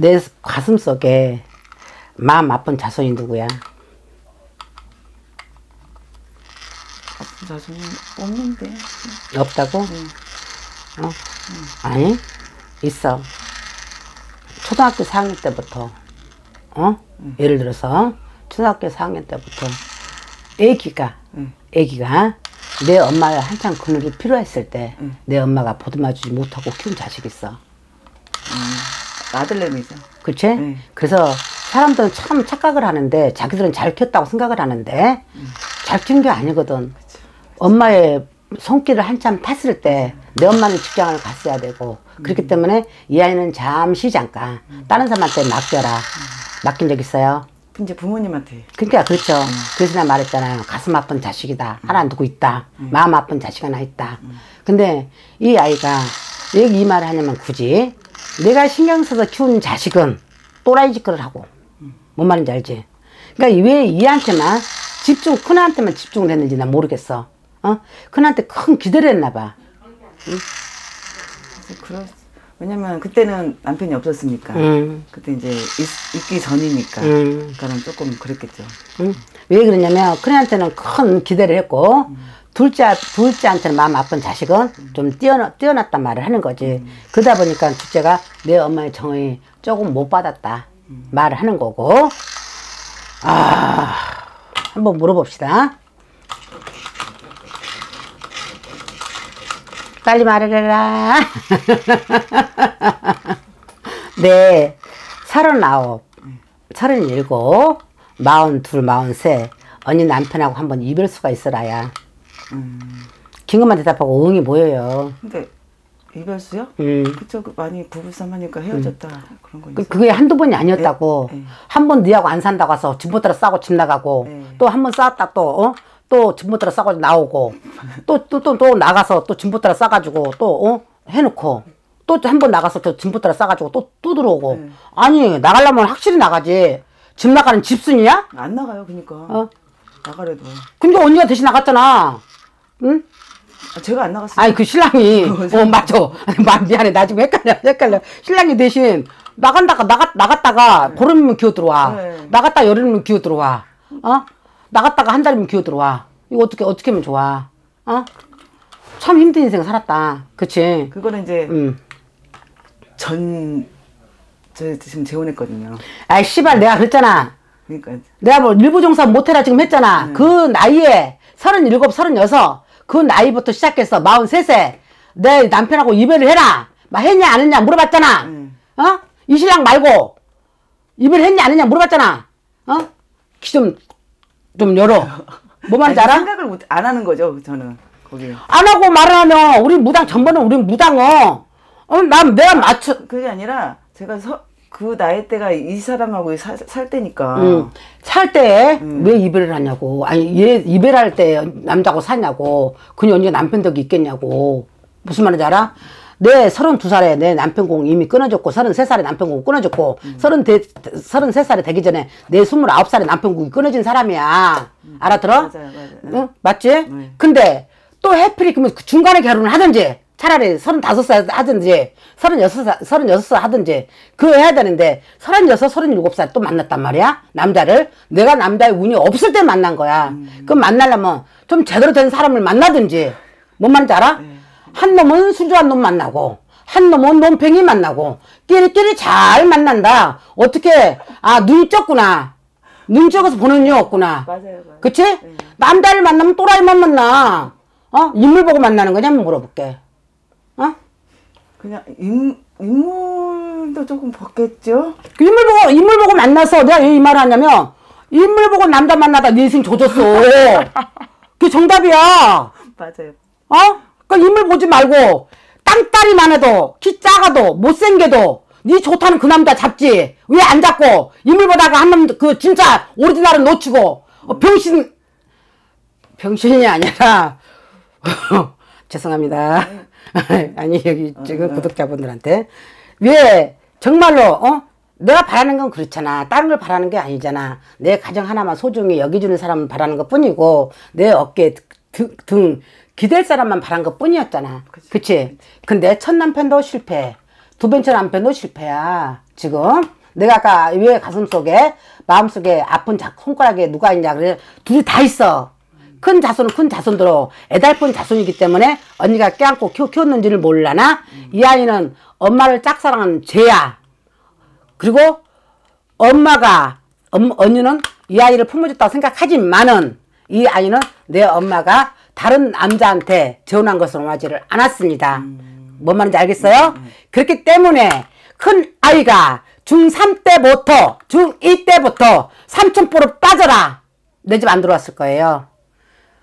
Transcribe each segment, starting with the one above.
내 가슴 속에 마음 아픈 자손이 누구야? 아픈 자손이 없는데. 없다고? 어? 아니, 있어. 초등학교 4학년 때부터, 어? 예를 들어서, 초등학교 4학년 때부터, 애기가, 응. 애기가, 내 엄마의 한창 그늘이 필요했을 때, 내 엄마가 보듬어주지 못하고 키운 자식이 있어. 아들내미죠. 그치? 네. 그래서 사람들은 참 착각을 하는데, 자기들은 잘 키웠다고 생각을 하는데, 잘 키운 게 아니거든. 엄마의 손길을 한참 탔을 때, 내 엄마는 직장을 갔어야 되고, 그렇기 때문에 이 아이는 잠시 잠깐, 다른 사람한테 맡겨라. 맡긴 적 있어요? 이제 부모님한테. 그러니까 그렇죠. 그래서 내가 말했잖아요. 가슴 아픈 자식이다. 하나 두고 있다. 마음 아픈 자식 하나 있다. 근데 이 아이가 왜 이 말을 하냐면 굳이 내가 신경 써서 키운 자식은 또라이 짓거리를 하고 뭔 말인지 알지? 그러니까 왜 얘한테만 집중 큰애한테만 집중을 했는지 난 모르겠어. 어? 큰애한테 큰 기대를 했나 봐. 그래서 그러, 왜냐면 그때는 남편이 없었으니까. 음. 그때 이제 있, 있기 전이니까. 음. 그러니까는 조금 그랬겠죠. 응? 왜 그러냐면 큰애한테는 큰 기대를 했고 둘째 둘째 한테는 마음 아픈 자식은 좀 뛰어나 뛰어났단 말을 하는 거지. 그러다 보니까 둘째가 내 엄마의 정이 조금 못 받았다 말을 하는 거고. 아 한번 물어봅시다. 빨리 말해라. 네, 서른아홉, 서른일곱, 마흔둘, 마흔세. 언니 남편하고 한번 이별 수가 있어라야. 긴 것만 대답하고 응이 보여요. 근데 이별수요? 음. 그쵸. 그 많이 부부싸움 하니까 헤어졌다. 그런 거 그. 그게 한두 번이 아니었다고. 네, 네. 한번 니하고 안 산다고 해서 집못 들어 싸고 집 나가고, 네. 또한 번 싸웠다 또, 어? 또 집못 들어 싸고 나오고, 또, 또, 또, 또 나가서 또 집못 들어 싸가지고 또, 어? 해놓고, 또 한 번 나가서 또 집못 들어 싸가지고 또, 또 들어오고. 네. 아니, 나가려면 확실히 나가지. 집 나가는 집순이야? 안 나가요, 그니까. 어? 나가래도. 근데 언니가 대신 나갔잖아. 응? 아, 제가 안 나갔어요. 아니 그 신랑이. 어 맞아. 마- 미안해. 나 지금 헷갈려 헷갈려. 신랑이 대신 나간다가 나갔 나갔다가 보름이면 기어 들어와. 네. 나갔다 열흘이면 기어 들어와. 어? 나갔다가 한 달이면 기어 들어와. 이거 어떻게 어떻게 하면 좋아? 어 참 힘든 인생 살았다. 그치? 그거는 이제 음. 전, 저 지금 재혼했거든요. 아이 씨발 내가 그랬잖아. 그러니까. 내가 뭐 일부 종사 못해라 지금 했잖아. 그 나이에 서른일곱, 서른여섯 그 나이부터 시작해서 마흔셋에 내 남편하고 이별을 해라. 막 했냐 안 했냐 물어봤잖아. 음. 어? 이 신랑 말고 이별 했냐 안 했냐 물어봤잖아. 어? 귀좀좀 열어. 뭐 말인지 아니, 알아? 생각을 못, 안 하는 거죠, 저는. 거기. 안 하고 말을 하면 우리 무당 전번은 우리 무당어. 어, 난 내가 맞춰. 그게 아니라 제가 서, 그 나이 때가 이 사람하고 사- 살 때니까. 응. 살때왜 이별을 하냐고. 아니, 얘 이별할 때 남자하고 사냐고. 그녀 언니가 남편 덕이 있겠냐고. 무슨 말인지 알아? 내 서른두 살에 내 남편공 이미 끊어졌고, 서른세 살에 남편공 끊어졌고, 서른 대, 서른세 살이 되기 전에 내 스물아홉 살에 남편공이 끊어진 사람이야. 알아들어? 맞아요, 맞아요. 응? 맞지? 네. 근데 또 해필이 그러면 그 중간에 결혼을 하든지, 차라리 서른다섯 살 하든지, 서른여섯 살, 서른여섯 살 하든지, 그거 해야 되는데, 서른여섯, 서른일곱 살또 만났단 말이야? 남자를. 내가 남자의 운이 없을 때 만난 거야. 그럼 만나려면 좀 제대로 된 사람을 만나든지, 뭔 말인지 알아? 한 놈은 수주한 놈 만나고, 한 놈은 논팽이 만나고, 끼리끼리 잘 만난다. 어떻게, 아, 눈이 쪘구나. 눈 적어서 보는 이 없구나. 맞아요, 맞아요. 그치? 남자를 만나면 또라이만 만나. 어? 인물 보고 만나는 거냐? 한번 물어볼게. 어? 그냥 인, 인물도 조금 벗겠죠? 그 인물 보고, 인물 보고 만나서 내가 왜 이 말을 하냐면, 인물 보고 남자 만나다 네 인생 조졌어. 그게 정답이야. 맞아요. 어? 그 인물 보지 말고, 땅따리만 해도, 키 작아도, 못생겨도, 네 좋다는 그 남자 잡지. 왜 안 잡고, 인물 보다가 한 놈, 그 진짜 오리지널은 놓치고, 어, 병신, 병신이 아니라, 죄송합니다. 아니, 여기 지금 구독자분들한테. 왜, 정말로, 어? 내가 바라는 건 그렇잖아. 다른 걸 바라는 게 아니잖아. 내 가정 하나만 소중히 여기주는 사람을 바라는 것 뿐이고, 내 어깨 등, 등 기댈 사람만 바란 것 뿐이었잖아. 그치? 근데 첫 남편도 실패. 두 번째 남편도 실패야. 지금 내가 아까 왜 가슴 속에 마음 속에 아픈 자, 손가락에 누가 있냐 그래 둘이 다 있어. 큰 자손은 큰 자손대로 애달픈 자손이기 때문에 언니가 껴안고 키워, 키웠는지를 몰라나 이 아이는 엄마를 짝사랑하는 죄야. 그리고 엄마가 엄, 언니는 이 아이를 품어줬다고 생각하지만은 이 아이는 내 엄마가 다른 남자한테 재혼한 것을 원하지를 않았습니다. 뭔 말인지 알겠어요? 그렇기 때문에 큰 아이가 중3 때부터 중2 때부터 삼천포로 빠져라 내 집 안 들어왔을 거예요.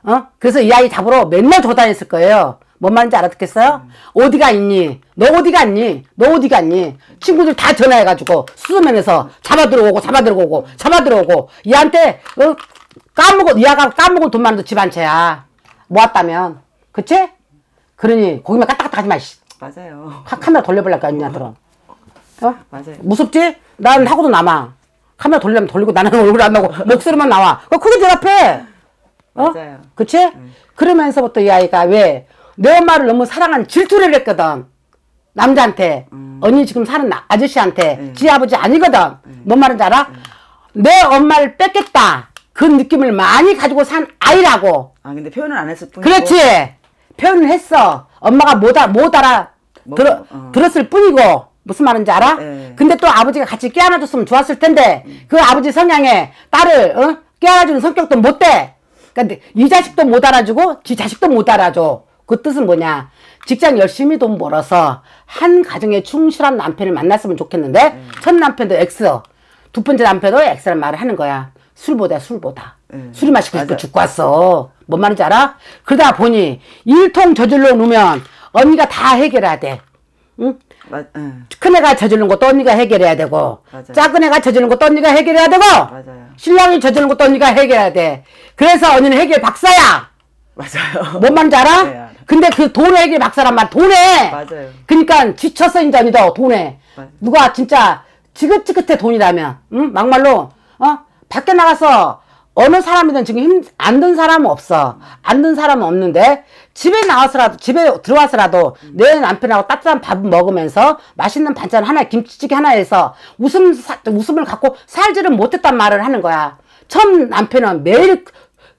어? 그래서 이 아이 잡으러 맨날 돌아다녔을 거예요. 뭔 말인지 알아듣겠어요? 어디가 있니? 너 어디 갔니? 너 어디 갔니? 친구들 다 전화해가지고 수소면에서 잡아 들어오고 잡아 들어오고 잡아 들어오고 얘한테 어? 까먹은 얘가 까먹은 돈만 해도 집한 채야. 모았다면 그치? 그러니 고기만 까딱까딱 하지 마. 씨. 맞아요. 카, 카메라 돌려볼랄까 언니한테는. 어? 맞아요. 무섭지? 난 하고도 남아. 카메라 돌리면 돌리고 나는 얼굴 안 나오고 목소리만 나와. 어, 그게 대답해. 어? 맞아요. 그치? 그러면서부터 이 아이가 왜 내 엄마를 너무 사랑한 질투를 했거든. 남자한테. 언니 지금 사는 나- 아저씨한테. 음. 지 아버지 아니거든. 뭔 말인지 알아? 내 엄마를 뺏겠다. 그 느낌을 많이 가지고 산 아이라고. 아 근데 표현은 안 했을 뿐이고. 그렇지. 표현을 했어. 엄마가 못, 알, 못 알아 뭐, 들어, 어. 들었을 뿐이고. 무슨 말인지 알아? 네. 근데 또 아버지가 같이 깨안아줬으면 좋았을 텐데, 그 아버지 성향에 딸을, 어? 깨안아주는 성격도 못 돼. 그러니까 이 자식도 못 알아주고, 지 자식도 못 알아줘. 그 뜻은 뭐냐? 직장 열심히 돈 벌어서 한 가정에 충실한 남편을 만났으면 좋겠는데, 네. 첫 남편도 X, 두 번째 남편도 X란 말을 하는 거야. 술보다 술보다. 네. 술이 마시고 싶고. 죽고 왔어. 뭔 말인지 알아? 그러다 보니 일통 저질러 놓으면 언니가 다 해결해야 돼. 응? 맞, 응. 큰애가 저지른 것도 언니가 해결해야 되고 맞아요. 작은 애가 저지른 것도 언니가 해결해야 되고 맞아요. 신랑이 저지른 것도 언니가 해결해야 돼. 그래서 언니는 해결 박사야. 맞아요. 뭔 말인지 알아? 네, 알아. 근데 그 돈의 해결 박사란 말 돈에. 맞아요. 그러니까 지쳤어 이제 언니도 돈에. 맞아요. 누가 진짜 지긋지긋해 돈이라면 응? 막말로 어 밖에 나가서 어느 사람이든 지금 힘 안 든 사람은 없어 안 든 사람은 없는데 집에 나와서라도 집에 들어와서라도 내 남편하고 따뜻한 밥 먹으면서 맛있는 반찬 하나 김치찌개 하나에서 웃음 사- 웃음을 갖고 살지를 못했단 말을 하는 거야 처음 남편은 매일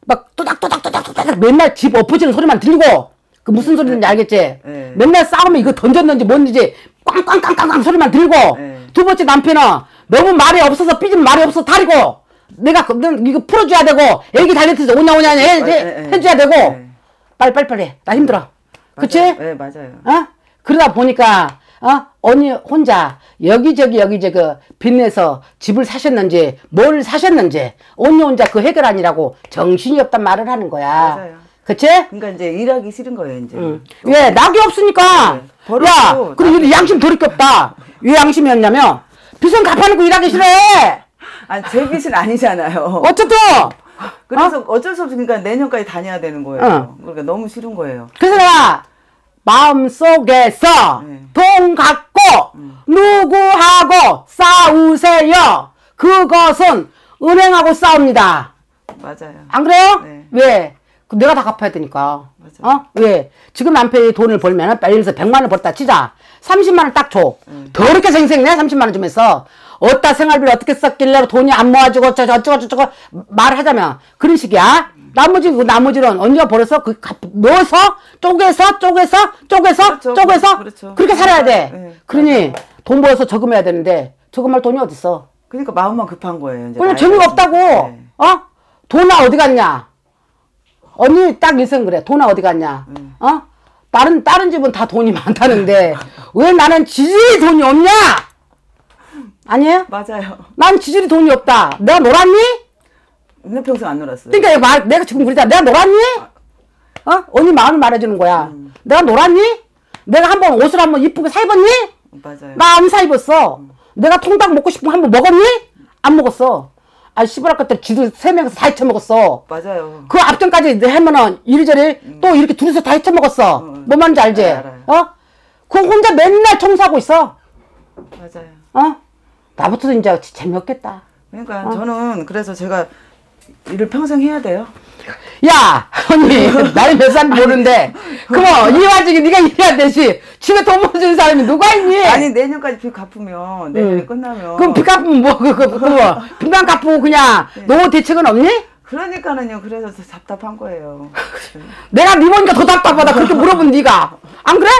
막 또닥또닥또닥또닥 맨날 집 엎어지는 소리만 들리고 그 무슨 소리인지 알겠지? 네. 맨날 싸우면 이거 던졌는지 뭔지 꽝꽝꽝꽝꽝 소리만 들고 네. 두 번째 남편은 너무 말이 없어서 삐진 말이 없어서 다리고 내가 그- 너 이거 풀어줘야 되고 애기 달리듯이 오냐 오냐 해, 해, 네, 네, 해줘야 되고 네. 빨리 빨리 빨리 나 힘들어 그치? 네 맞아요. 어? 그러다 보니까 어? 언니 혼자 여기저기 여기저기 그 빚내서 집을 사셨는지 뭘 사셨는지 언니 혼자 그 해결 아니라고 정신이 없단 말을 하는 거야 맞아요. 그치? 그러니까 이제 일하기 싫은 거예요 이제. 응. 왜 낙이 없으니까 네. 야 그리고 이 양심 돌이켜 없다 왜 양심이었냐면 빚은 갚아놓고 일하기 싫어해 아니 제 빚은 아니잖아요. 어쨌든 그래서 어? 쩔수 없이 그러니까 내년까지 다녀야 되는 거예요. 응. 그러니까 너무 싫은 거예요. 그래서 내가 마음속에서 네. 돈 갖고 누구하고 싸우세요 그것은 은행하고 싸웁니다 맞아요. 안 그래요? 네. 왜? 그 내가 다 갚아야 되니까. 맞아요. 어? 왜? 지금 남편이 돈을 벌면은, 예를 들어서 100만 원 벌다 치자. 30만 원 딱 줘. 음. 더럽게 생생내? 30만 원 주면서. 어디다 생활비를 어떻게 썼길래 돈이 안 모아지고, 저, 저쩌고, 저쩌고, 말하자면. 그런 식이야. 나머지, 그 나머지는 언니가 벌어서 그, 갚, 넣어서, 쪼개서, 쪼개서, 쪼개서, 그렇죠. 쪼개서. 그렇죠. 그렇게 살아야 돼. 네. 그러니, 돈 벌어서 저금해야 되는데, 저금할 돈이 어딨어. 그러니까 마음만 급한 거예요. 이제 그냥 나이가 재미가. 없다고. 네. 어? 돈아 어디 갔냐? 언니 딱 인생 그래. 돈아 어디 갔냐? 음. 어? 다른 다른 집은 다 돈이 많다는데 왜 나는 지질이 돈이 없냐? 아니에요? 맞아요. 난 지질이 돈이 없다. 내가 놀았니? 근데 평생 안 놀았어요. 그러니까 말, 내가 지금 그러잖아. 내가 놀았니? 어? 언니 마음을 말해주는 거야. 음. 내가 놀았니? 내가 한번 옷을 한번 이쁘게 사 입었니? 맞아요. 나 안 사 입었어. 내가 통닭 먹고 싶으면 한번 먹었니? 안 먹었어. 아, 씨발아, 그때 지들 세 명이서 다 헤쳐먹었어. 맞아요. 그 앞전까지 하면은 이리저리 또 이렇게 둘이서 다 헤쳐먹었어. 음. 뭔 말인지 알지? 네, 알아요. 어? 그 혼자 맨날 청소하고 있어. 맞아요. 어? 나부터도 이제 재미없겠다. 그러니까 어. 저는 그래서 제가 일을 평생 해야 돼요? 야 언니 나이 몇 살인지 모르는데 그럼 이 와중에 네가 일해야 되지 집에 돈 모아주는 사람이 누가 있니? 아니 내년까지 빚 갚으면 내년이 끝나면 그럼 빚 갚으면 뭐 그거 그거 뭐 빚만 갚고 그냥 노후 대책은 없니? 그러니까는요. 그래서 더 답답한 거예요. 내가 네 보니까 더 답답하다 그렇게 물어본 네가 안 그래?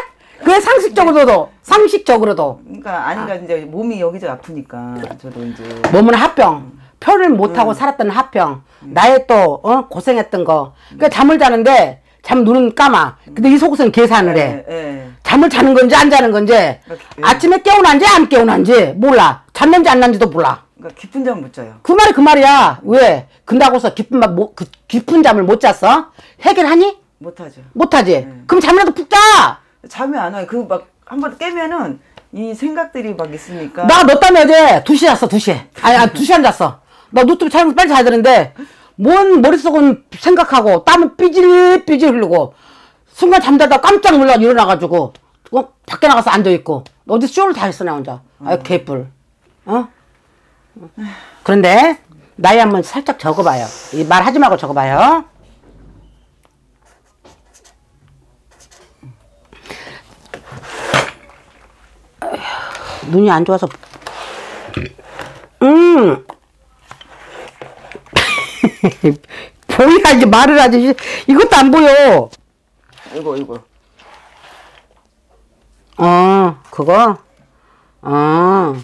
그래 상식적으로도 상식적으로도 그러니까 아니가 이제 몸이 여기저기 아프니까 저도 이제 몸은 합병 표를 못하고 살았던 합병 나의 또 어? 고생했던 거. 그러니까 잠을 자는데 잠 눈은 감아 근데 이 속에서는 계산을 해. 예, 예. 잠을 자는 건지 안 자는 건지 예. 아침에 깨어난지 안 깨어난지 몰라. 잤는지 안 났는지도 몰라. 그러니까 깊은 잠 못 자요. 그 말이 그 말이야. 왜? 근다고서 깊은 맘 못- 그 깊은 잠을 못 잤어? 해결하니? 못 하죠. 못하지. 그럼 잠이라도 푹 자! 잠이 안 와요. 그 막 한 번 깨면은 이 생각들이 막 있으니까. 나 너 때문에 어제 2시에 잤어 2시에 아니 아니 2시에 안 잤어 나 노트북 촬영 빨리 자야 되는데 뭔 머릿속은 생각하고 땀은 삐질삐질 흐르고 순간 잠자다 깜짝 놀라 일어나가지고 어? 밖에 나가서 앉아있고 어디 쇼를 다 했어 나 혼자 아유 개뿔 어? 그런데 나이 한번 살짝 적어봐요 이 말 하지 말고 적어봐요 눈이 안 좋아서 음. 보여야지 말을 하지. 이것도 안 보여. 이거 이거 어, 그거? 어.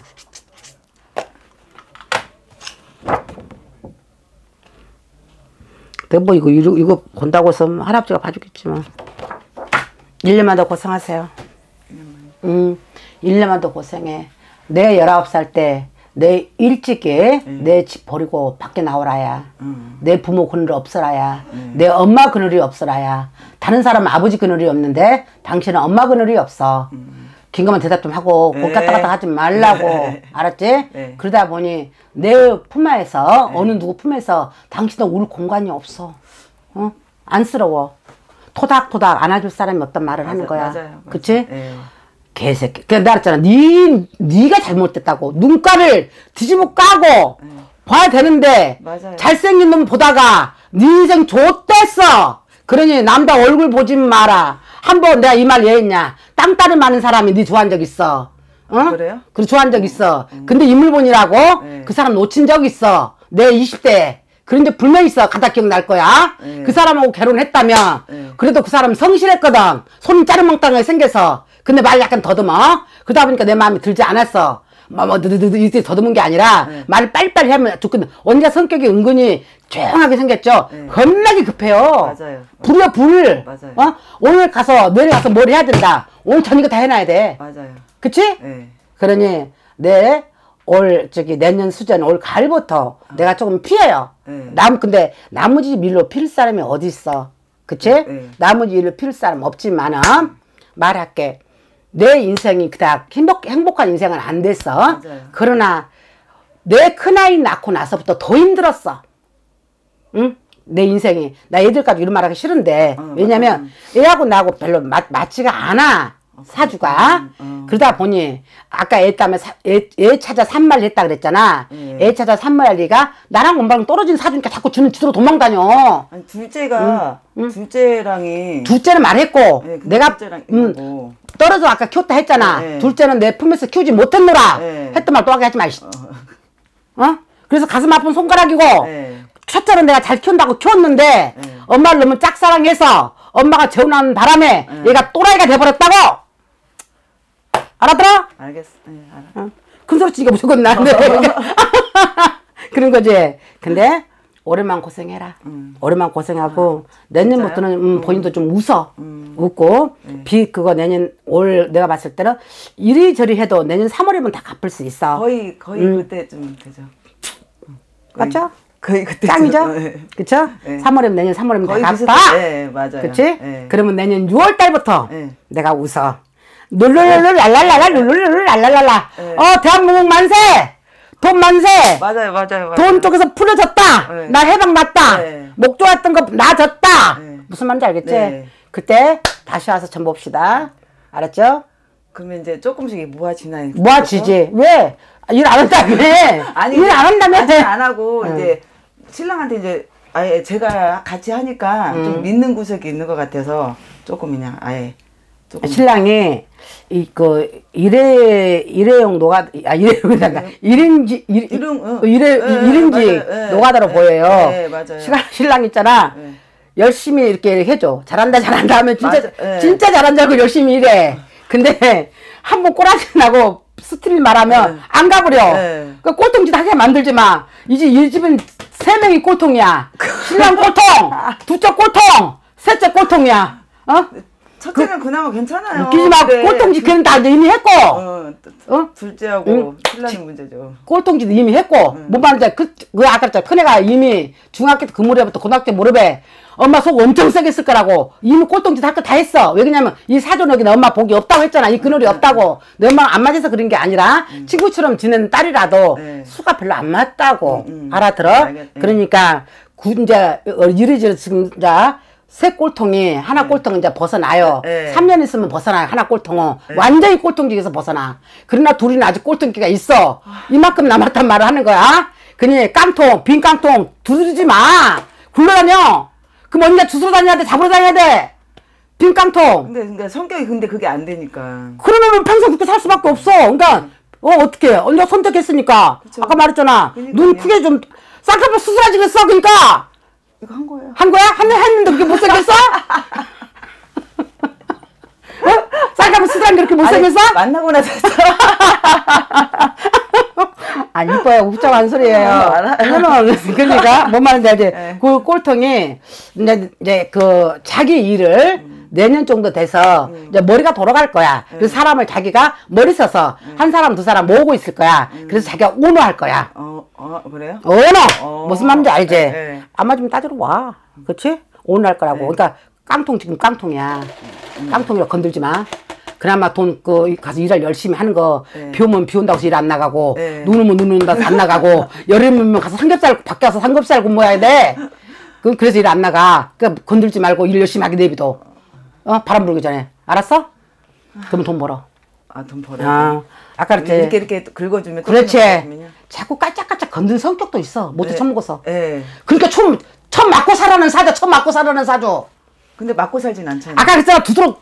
내가 뭐 이거, 이거, 이거 본다고 해서 할아버지가 봐주겠지만. 1년만 더 고생하세요. 음, 1년만 더 고생해. 내 19살 때, 내 일찍이 내집 버리고 밖에 나오라야. 내 부모 그늘이 없어라야. 내 엄마 그늘이 없어라야. 다른 사람은 아버지 그늘이 없는데, 당신은 엄마 그늘이 없어. 긴가만 대답 좀 하고, 곧 갔다 갔다 하지 말라고. 네. 알았지? 네. 그러다 보니, 내 품에서, 어느 누구 품에서 당신은 울 공간이 없어. 어? 안쓰러워. 토닥토닥 안아줄 사람이 없단 말을 하는 맞아, 거야. 맞아요. 그치? 예. 개새끼. 그나 그랬잖아. 니, 니가 잘못됐다고. 눈가를 뒤집어 까고 봐야 되는데, 맞아요. 잘생긴 놈 보다가, 니 인생 좆됐어! 그러니 남자 얼굴 보지 마라. 한 번 내가 이말왜 했냐. 땅따리 많은 사람이 니 좋아한 적 있어. 어? 그래요? 그래, 좋아한 적 있어. 근데 인물본이라고? 네. 그 사람 놓친 적 있어. 내 20대. 그런데 분명히 있어. 가다 기억날 거야. 네. 그 사람하고 결혼했다면, 네. 그래도 그 사람 성실했거든. 손 짜르멍땅하게 생겨서. 근데 말 약간 더듬어. 그러다 보니까 내 마음에 들지 않았어. 뭐, 뭐, 드드드, 이렇게 더듬은 게 아니라, 네. 말을 빨리빨리 하면 좋거든. 언니가 성격이 은근히 조용하게 생겼죠? 네. 겁나게 급해요. 맞아요. 불이야, 불. 맞아요. 어? 오늘 가서, 내일 가서 뭘 해야 된다. 오늘 저녁에 다 해놔야 돼. 맞아요. 그치? 예. 그러니, 내, 올, 저기, 내년 수전, 올 가을부터 내가 조금 피해요. 네. 남, 근데, 나머지 밀로 필 사람이 어디 있어? 그치? 네. 나머지 일로 필 사람 없지만은, 말할게. 내 인생이 그닥 행복, 행복한 인생은 안 됐어. 맞아요. 그러나, 내 큰아이 낳고 나서부터 더 힘들었어. 응? 내 인생이. 나 애들까지 이런 말 하기 싫은데. 어, 왜냐면, 애하고 나하고 별로 맞, 맞지가 않아. 사주가. 어. 그러다 보니, 아까 애 때문에 사- 애, 애 찾아 산말 했다 그랬잖아. 예. 애 찾아 산말리가 나랑 엄마랑 떨어진 사주니까 자꾸 주는 주로 도망다녀. 아니 둘째가 둘째랑이 둘째는 말했고, 예, 내가, 둘째랑 음, 떨어져 아까 키웠다 했잖아. 네. 둘째는 내 품에서 키우지 못했노라. 네. 했던 말 또 하게 하지 마. 이씨. 어? 그래서 가슴 아픈 손가락이고, 네. 첫째는 내가 잘 키운다고 키웠는데 네. 엄마를 너무 짝사랑해서 엄마가 재혼하는 바람에 얘가 또라이가 돼버렸다고 알아들어? 알겠어. 예, 알아. 어? 큰 소리 치니까 무조건 나네 그런 거지 근데 올해만 고생해라 올해만 고생하고 내년부터는 음, 본인도 좀 웃어 웃고 빚 그거 내년 올 내가 봤을 때는 이리저리 해도 내년 3월이면 다 갚을 수 있어 거의 거의 그때쯤 되죠. 맞죠? 거의 그때 짱이죠? 예. 그쵸? 네. 3월이면 내년 3월이면 거의 다. 갚아 예, 맞아요. 그치? 예. 그러면 내년 6월 달부터 네. 내가 웃어. 룰루룰루 랄랄랄라 룰루룰루 랄랄랄라. 네. 어 대한민국 만세! 돈 만세! 맞아요, 맞아요, 맞아요. 돈 쪽에서 풀어졌다! 네. 나 해방 났다! 네. 목 좋았던 거 나아졌다! 네. 무슨 말인지 알겠지? 네. 그때 다시 와서 전 봅시다. 알았죠? 그러면 이제 조금씩 모아지나요? 모아지지. 왜? 일 안 한다며! 아니 일 안 한다며! 안 하고 이제 신랑한테 이제 아예 제가 같이 하니까 음. 좀 믿는 구석이 있는 것 같아서 조금 그냥 아예 조금 신랑이 이그 일회 일회용 노가 아 일회용이란다 일인지 일, 일용, 응. 일회 예, 일인지 맞아요. 예, 노가다로 예, 보여요. 예, 맞아요. 신랑, 신랑 있잖아. 예. 열심히 이렇게 해줘. 잘한다 잘한다 하면 진짜 맞아, 예. 진짜 잘한 줄 알고 열심히 일해. 근데 한 번 꼬라지 나고 스트릴 말하면 예. 안 가버려. 예. 그 꼴통짓 하게 만들지 마. 이제 이 집은 세 명이 꼴통이야. 신랑 꼴통, 둘째 꼴통, 셋째 꼴통이야. 어? 첫째는 그, 나마 괜찮아요. 웃기지 마. 근데 꼴통짓 걔는 다 이미 했고. 어, 또- 어? 둘째하고 응. 신랑이 문제죠. 꼴통짓 이미 했고. 뭔 말인지 그, 그 아까 그랬잖아. 큰애가 이미 중학교 때 그 무렵부터 고등학교 때 무렵에 엄마 속 엄청 세게 쓸 거라고. 이미 꼴통짓 할 거 다 했어. 왜 그러냐면 이 사돈에게는 엄마 복이 없다고 했잖아. 이 그늘이 없다고. 내 엄마가 안 맞아서 그런 게 아니라 친구처럼 지낸 딸이라도 네. 수가 별로 안 맞다고. 알아들어? 알겠- 네. 그러니까 구 이제 어, 이리저리 지금 이제 새 꼴통이 하나 꼴통 이제 벗어나요. 네. 삼 3년 있으면 벗어나요. 하나 꼴통은. 완전히 꼴통직에서 벗어나. 그러나 둘이는 아직 꼴통기가 있어. 이만큼 남았단 말을 하는 거야. 그니 깡통, 빈 깡통 두드리지 마. 굴러다녀. 그럼 언니가 주스러 다녀야 돼. 잡으러 다녀야 돼. 빈 깡통. 근데 그러니까 성격이 근데 그게 안 되니까. 그러면 평생 그렇게 살 수밖에 없어. 그러니까 어 어떻게 언니가 선택했으니까 그쵸. 아까 말했잖아. 그러니까요. 눈 크게 좀 쌍꺼풀 수술하지겠어. 그러니까 이거 한 거예요. 한 거야? 한 했는데 그렇게 못생겼어? 어? 수술한 게 그렇게 못생겼어? 아니, 만나고 나서 아 이뻐요 웃자한 소리예요. 어, 알아. 이거는 그러니까 뭔 말인지 알지? 네. 그 꼴통이 이제 이제 그 자기 일을 내년 정도 돼서 이제 머리가 돌아갈 거야. 그 사람을 자기가 머리 써서 한 사람 두 사람 모으고 있을 거야. 그래서 자기가 오너 할 거야. 어, 어 그래요? 오너 어. 무슨 말인지 알지? 네, 네. 안 맞으면 따지러 와. 그렇지? 오너 할 거라고. 그러니까 깡통 지금 깡통이야. 깡통이라 건들지 마. 그나마 돈 그 가서 일을 열심히 하는 거 네. 비 오면 비 온다고 해서 일 안 나가고 네. 눈 오면 눈 온다고 해서 안 나가고 여름이면 가서 삼겹살 밖에 와서 삼겹살 굶어야 돼. 그 그래서 일 안 나가. 그러니까 건들지 말고 일 열심히 하게 내비둬. 어 바람 불기 전에 알았어? 그러면 돈 벌어. 아 돈 벌어. 아 아까 그랬지. 이렇게 이렇게 긁어주면 또 그렇지. 자꾸 깔짝깔짝 건든 성격도 있어. 못해 네. 처먹어서. 예. 그러니까 처음 처음 맞고 살아는 사줘. 처음 맞고 살아는 사줘. 근데 맞고 살진 않잖아요. 아까 그랬잖아 두드러.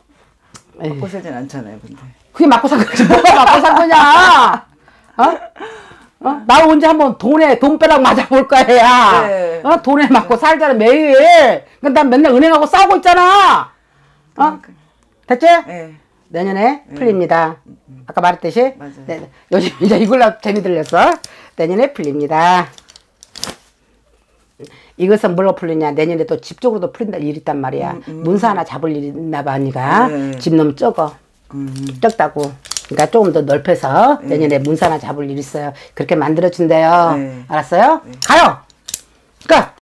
에이, 맞고 살진 않잖아요. 근데. 그게 맞고 산 거지. 뭐가 맞고 산 거냐? 어? 어? 나 언제 한번 돈에 돈벼락 맞아볼 거야. 네. 어? 돈에 맞고 살잖아 매일. 근데 난 맨날 은행하고 싸우고 있잖아. 어? 됐지? 예. 내년에 풀립니다. 아까 말했듯이. 맞아요. 네, 요즘 이제 이걸로 재미 들렸어. 내년에 풀립니다. 이것은 뭘로 풀리냐? 내년에 또 집적으로도 풀린다 일 있단 말이야. 문서 하나 잡을 일 있나 봐, 니가. 네. 집 너무 적어. 음. 적다고. 그러니까 조금 더 넓혀서 내년에 문서 하나 잡을 일 있어요. 그렇게 만들어준대요. 네. 알았어요? 가요! 끝!